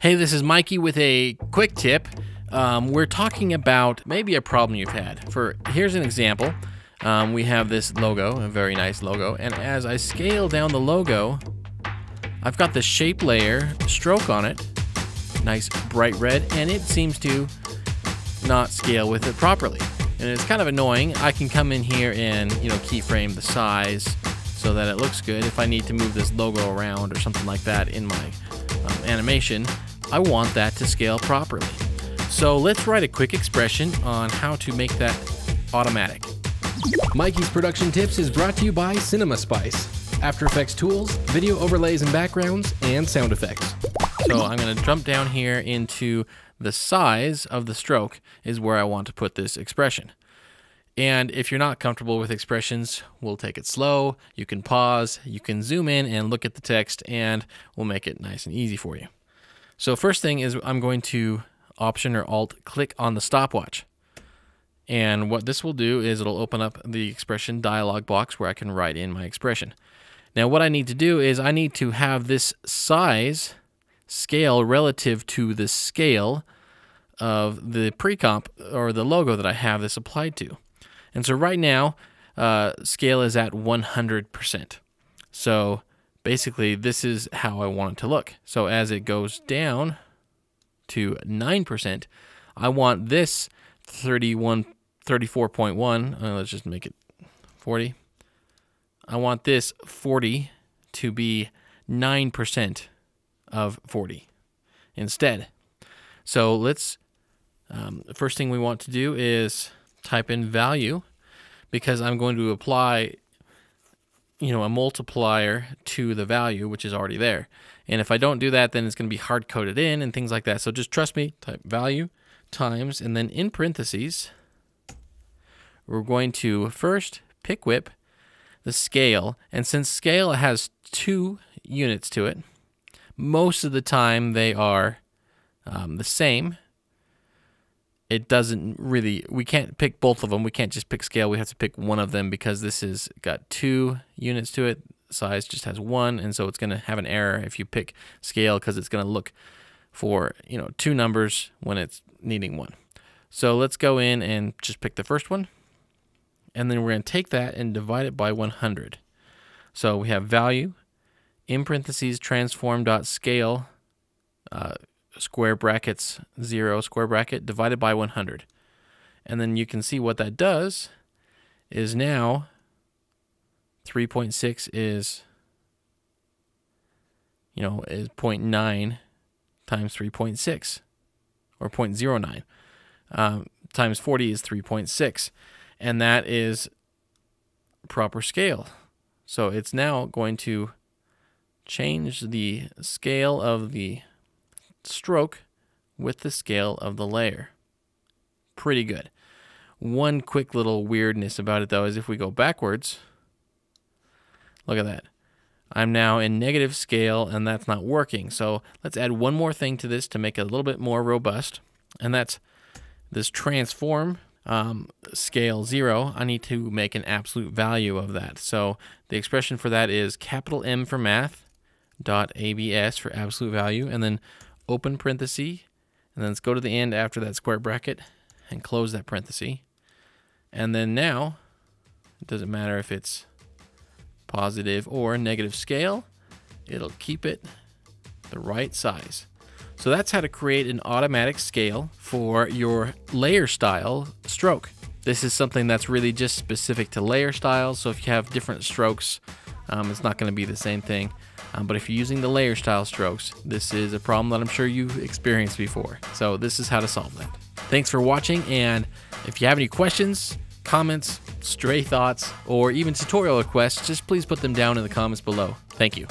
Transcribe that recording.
Hey, this is Mikey with a quick tip. Um, we're talking about maybe a problem you've had. For here's an example. Um, we have this logo, a very nice logo, and as I scale down the logo, I've got the shape layer stroke on it, nice bright red, and it seems to not scale with it properly. And it's kind of annoying. I can come in here and you know keyframe the size so that it looks good. If I need to move this logo around or something like that in my um, animation, I want that to scale properly. So let's write a quick expression on how to make that automatic. Mikey's Production Tips is brought to you by Cinema Spice, After Effects tools, video overlays and backgrounds, and sound effects. So I'm going to jump down here into the size of the stroke is where I want to put this expression. And if you're not comfortable with expressions, we'll take it slow. You can pause, you can zoom in and look at the text, and we'll make it nice and easy for you. So first thing is I'm going to Option or Alt click on the stopwatch. And what this will do is it'll open up the expression dialog box where I can write in my expression. Now what I need to do is I need to have this size scale relative to the scale of the pre-comp or the logo that I have this applied to. And so right now, uh, scale is at 100%. So basically, this is how I want it to look. So as it goes down to 9%, I want this 31, 34.1, uh, let's just make it 40. I want this 40 to be 9% of 40 instead. So let's, um, the first thing we want to do is type in value because I'm going to apply you know a multiplier to the value which is already there. And if I don't do that then it's going to be hard coded in and things like that. So just trust me type value times and then in parentheses we're going to first pick whip the scale. And since scale has two units to it most of the time they are um, the same it doesn't really we can't pick both of them we can't just pick scale. We have to pick one of them because this has got two units to it. Size just has one and so it's going to have an error if you pick scale because it's going to look for you know two numbers when it's needing one. So let's go in and just pick the first one. And then we're going to take that and divide it by 100 so we have value in parentheses transform dot scale uh, square brackets 0 square bracket divided by 100. And then you can see what that does is now 3.6 is you know is 0.9 times 3.6 or 0.09 um, times 40 is 3.6 and that is proper scale so it's now going to change the scale of the stroke with the scale of the layer. Pretty good. One quick little weirdness about it though is if we go backwards, look at that. I'm now in negative scale and that's not working. So let's add one more thing to this to make it a little bit more robust. And that's this transform um, scale zero. I need to make an absolute value of that. So the expression for that is capital M for math dot ABS for absolute value. And then open parenthesis, and then let's go to the end after that square bracket and close that parenthesis. And then now, it doesn't matter if it's positive or negative scale, it'll keep it the right size. So that's how to create an automatic scale for your layer style stroke. This is something that's really just specific to layer styles. So if you have different strokes, um, it's not going to be the same thing. Um, but if you're using the layer style strokes, this is a problem that I'm sure you've experienced before. So this is how to solve that. Thanks for watching, and if you have any questions, comments, stray thoughts, or even tutorial requests, just please put them down in the comments below. Thank you.